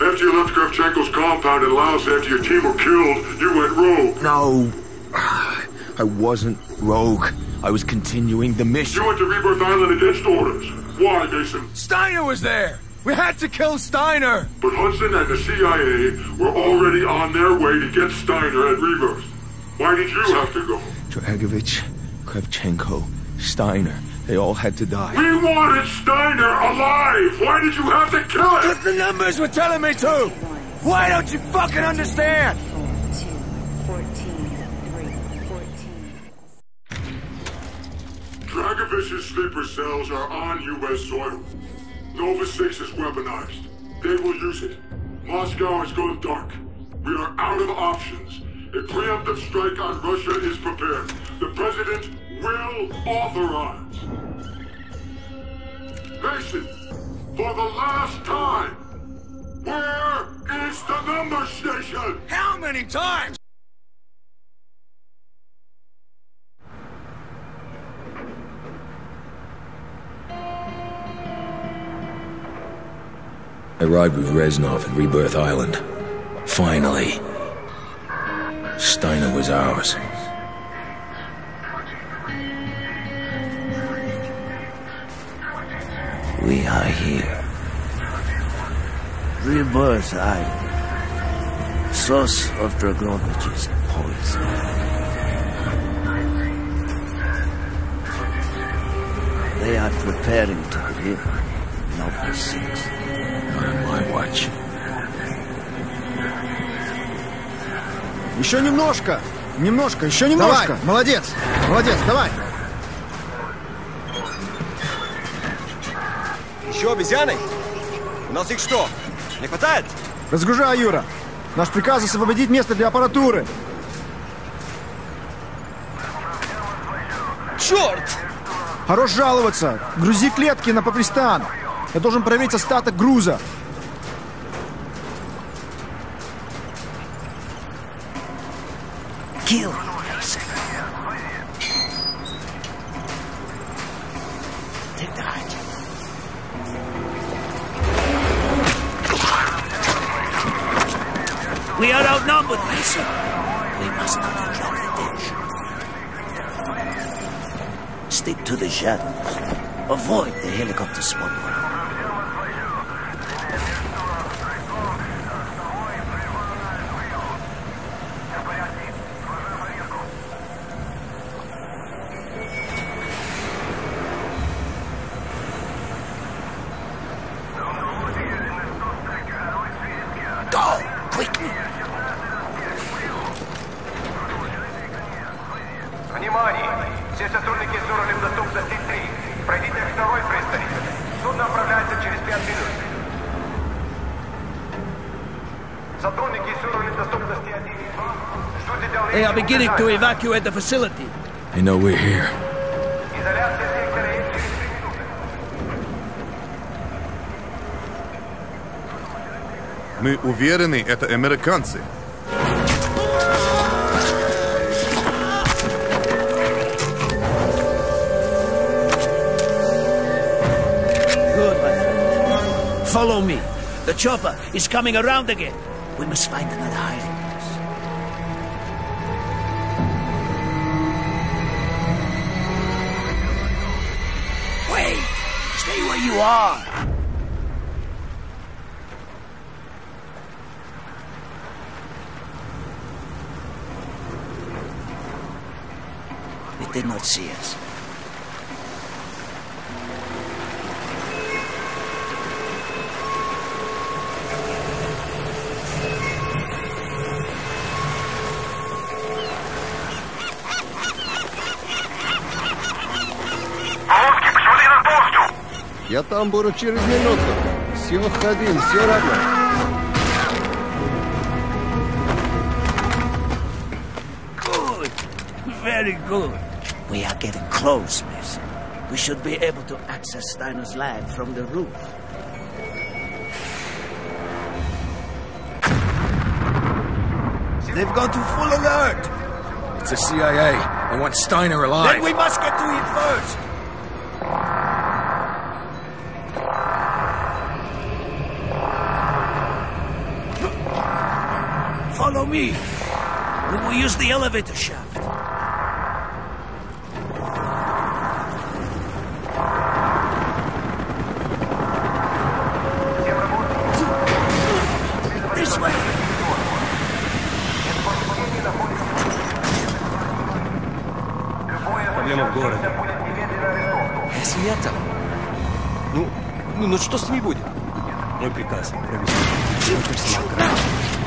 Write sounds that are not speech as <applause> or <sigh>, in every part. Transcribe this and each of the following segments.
After you left Kravchenko's compound in Laos after your team were killed, you went rogue. No. <sighs> I wasn't rogue. I was continuing the mission. You went to Rebirth Island against orders. Why, Mason? Steiner was there! We had to kill Steiner! But Hudson and the CIA were already on their way to get Steiner at Rebirth. Why did you have to go? Dragovich, Kravchenko, Steiner. They all had to die. We wanted Steiner alive! Why did you have to kill him? Because the numbers were telling me to! Why don't you fucking understand? 14. Dragovich's sleeper cells are on U.S. soil. Nova 6 is weaponized. They will use it. Moscow has gone dark. We are out of options. A preemptive strike on Russia is prepared. The President will authorize. Mason, for the last time, where is the number station? How many times? I arrived with Reznov at Rebirth Island. Finally. Steiner was ours. We are here. Rebirth Island. Source of Dragovich's poison. They are preparing to deliver Nova 6. Not on my watch. Еще немножко! Немножко, еще немножко! Давай, молодец! Молодец, давай! Еще обезьяны? У нас их что, не хватает? Разгружай, Юра! Наш приказ освободить место для аппаратуры! Черт! Хорош жаловаться! Грузи клетки на Папристан! Я должен проверить остаток груза! beginning to evacuate the facility. They know we're here. Изоляция сектора есть через 3 минуты. Мы уверены, это американцы. Good, my friend. Follow me. The chopper is coming around again. We must find another hiding Where you are. It did not see us. Я там буду через минуту. Все, ходим, все равно. Good. Very good. We are getting close, Mason. We should be able to access Steiner's lab from the roof. They've gone to full alert. It's the CIA. They want Steiner alive. Then we must get to him first. Me. We will use the elevator shaft. This way. Проблема в городе. Если это... Ну, ну, ну что с ними будет? Мой приказ провести. Персонал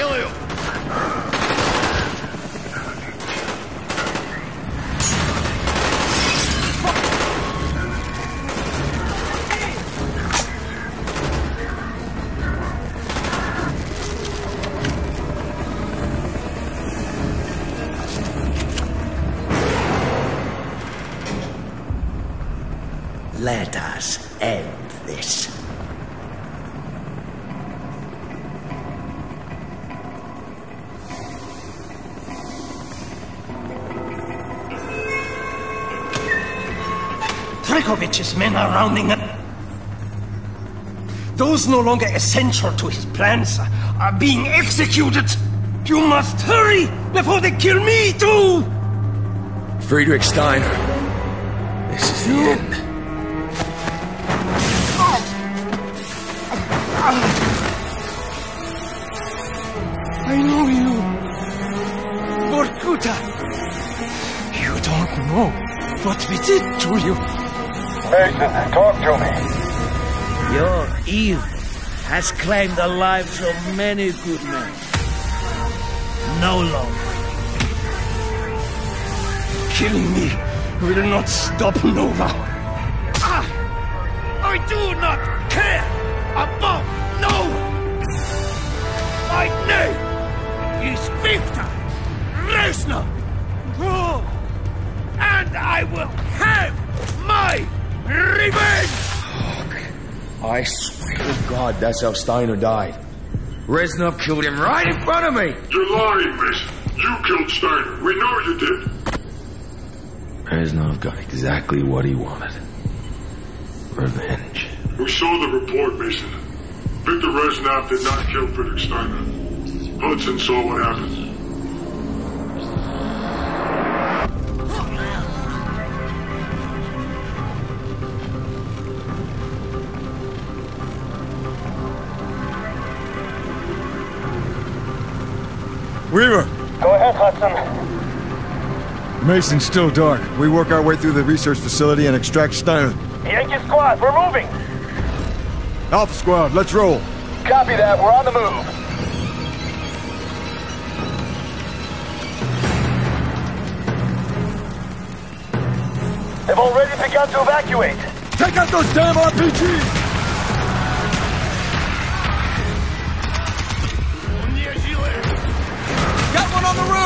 Let Dragovich's men are rounding up. Those no longer essential to his plans are being executed. You must hurry before they kill me too! Friedrich Steiner. This is the end. I know you. Vorkuta. You don't know what we did to you. Mason, talk to me. Your evil has claimed the lives of many good men. No longer. Killing me will not stop Nova. I, I do not care about Nova. My name is Victor Reznov. Oh, and I will have my revenge. I swear to God, that's how Steiner died. Reznov killed him right in front of me. You're lying, Mason. You killed Steiner. We know you did. Reznov got exactly what he wanted. Revenge. We saw the report, Mason. Victor Reznov did not kill Friedrich Steiner. Hudson saw what happened. Weaver! Go ahead, Hudson. Mason's still dark. We work our way through the research facility and extract Steiner. Yankee squad, we're moving! Alpha squad, let's roll! Copy that, we're on the move. They've already begun to evacuate. Take out those damn RPGs!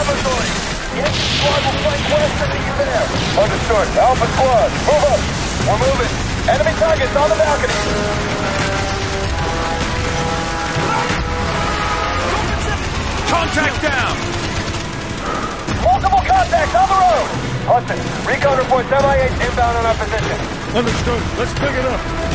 laboratory. Yankee squad will flank west and meet you. Understood. Alpha squad, move up. We're moving. Enemy targets on the balcony. Contact down! Multiple contacts on the road. Hudson, recon reports MI8 inbound on our position. Understood. Let's pick it up.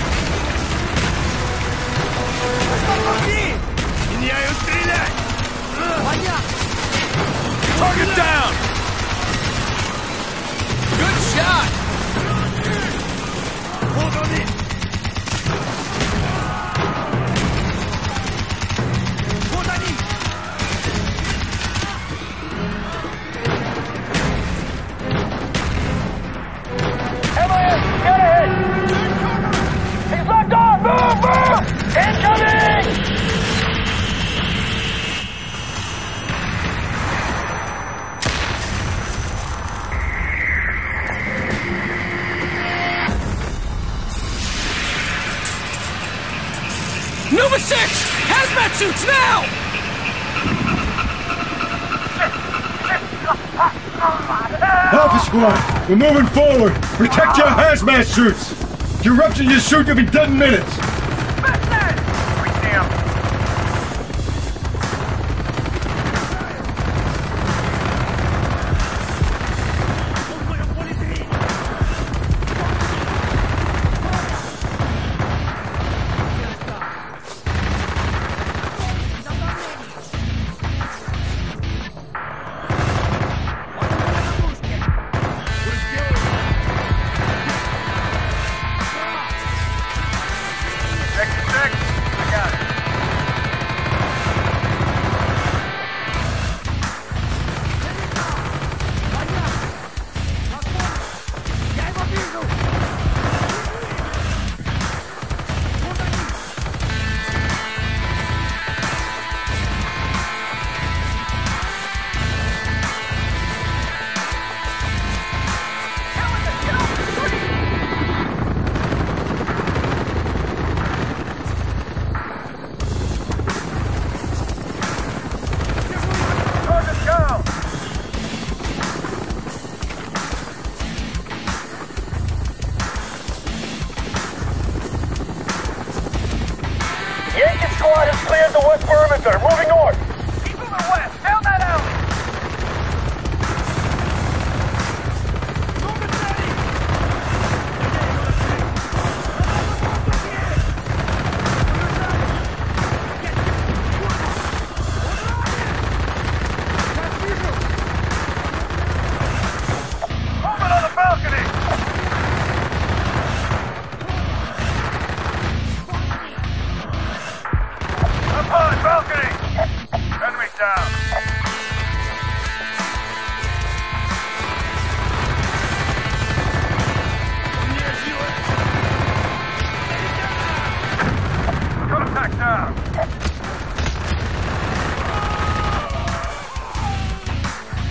Target down! Good shot! Hold MIS, we're moving forward. Protect your hazmat suits. If you rupture your suit, you'll be dead in minutes.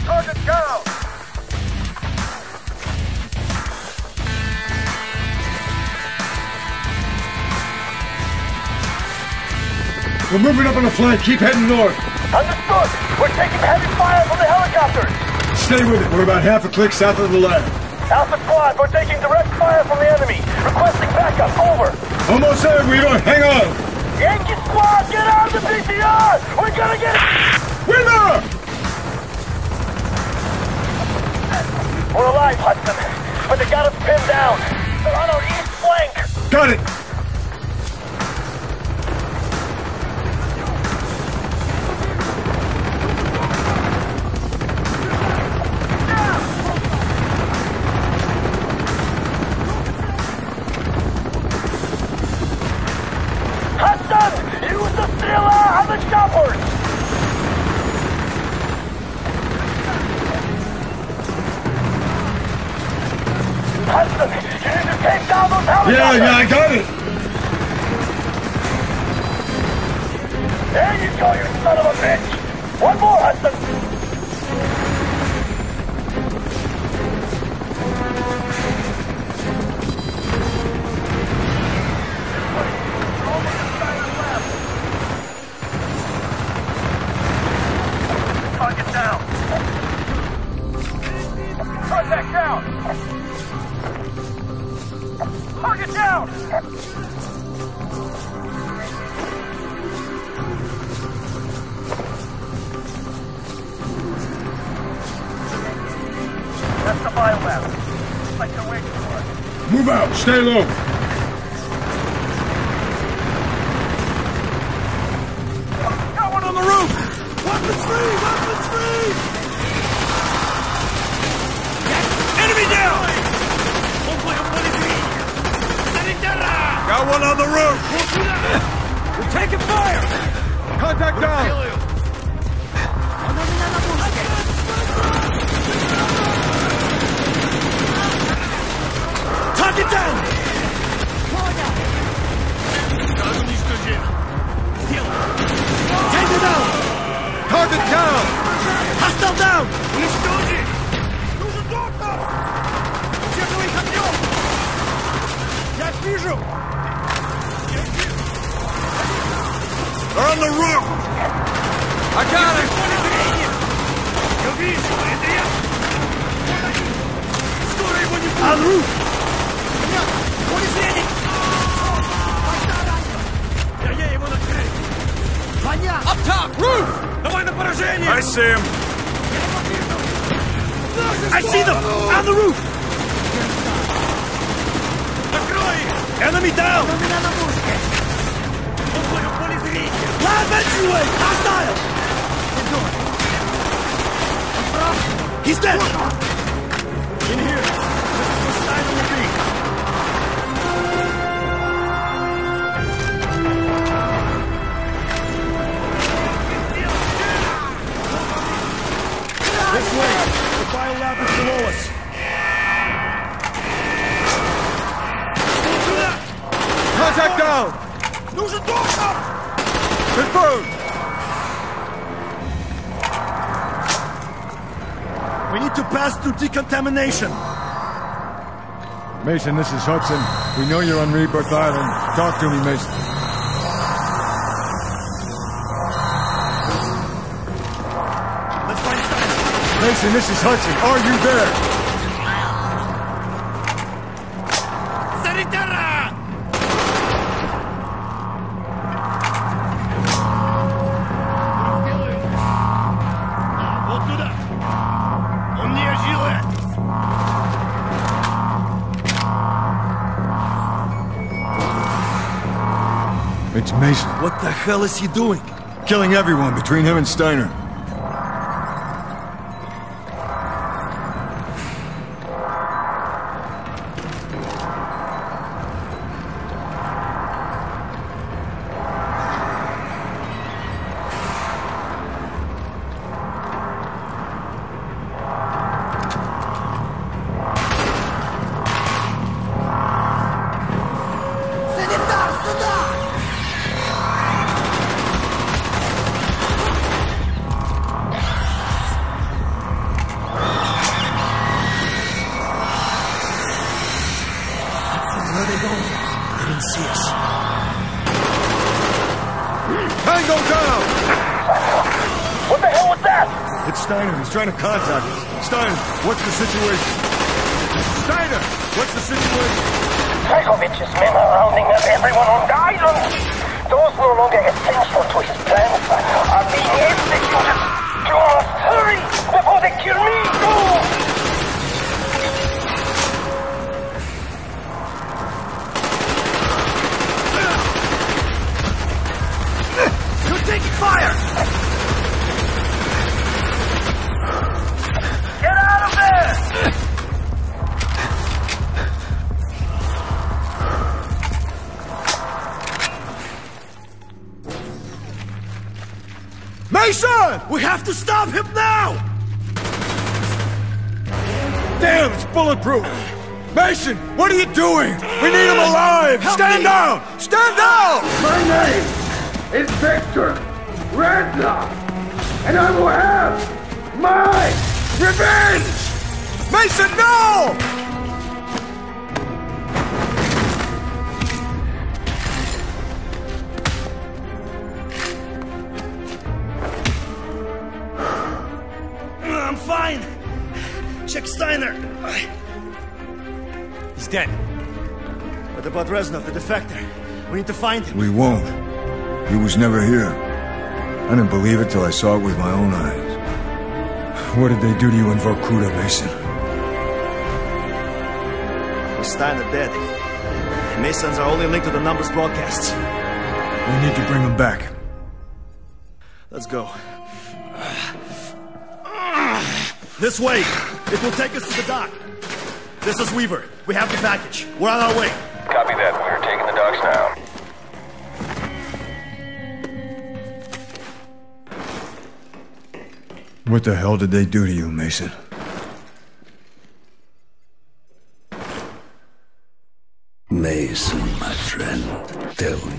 Target down! We're moving up on the flank. Keep heading north. Understood! We're taking heavy fire from the helicopters! Stay with it. We're about half a click south of the lab. Alpha Squad, we're taking direct fire from the enemy! Requesting backup, over! Almost there, We Weaver. Hang on. Yankee Squad, get out of the BTR! We're gonna get... Weaver! We're alive, Hudson, but they got us pinned down. They're on our east flank! Got it. Stay low. Got one on the roof! Weapons free! Weapons free! Enemy down! Got one on the roof! We're taking fire! Contact down! Target down! Tango down! Target down! Hostile down! Уничтожить! Нужен доктор! Удерживай огнем! Я вижу! They're on the roof! I got it! Я вижу! Это я! Скоро его не будет! On roof! Улезведить! Я ей его накрыл! Броня! Up Руф! Давай на поражение! Айсим! Айсидов! On the roof! Закрой их! Enemy down! Но меня на пушке! Он понял поле зрения! Ладно, чувак! Оставил! Иду! He's dead! In here! Mason, this is Hudson. We know you're on Rebirth Island. Talk to me, Mason. Let's find Mason, this is Hudson. Are you there? What the hell is he doing? Killing everyone between him and Steiner. Trying to contact us. Steiner, what's the situation? Steiner, what's the situation? Dragovich's men are rounding up everyone on the island. Those no longer essential to his plans are being executed. You must hurry before they kill me too. You're taking fire! Mason! We have to stop him now! Damn, it's bulletproof! Mason, what are you doing? We need him alive! Stand down! Stand down! My name is Victor Reznov, and I will have my revenge! Mason, no! I'm fine. Check Steiner. He's dead. What about Reznov, the defector? We need to find him. We won't. He was never here. I didn't believe it till I saw it with my own eyes. What did they do to you in Vorkuta, Mason? Steiner dead. Mason's are only linked to the numbers broadcasts. We need to bring them back. Let's go. This way! It will take us to the dock. This is Weaver. We have the package. We're on our way. Copy that. We're taking the docks now. What the hell did they do to you, Mason? soon, my friend. Tell me.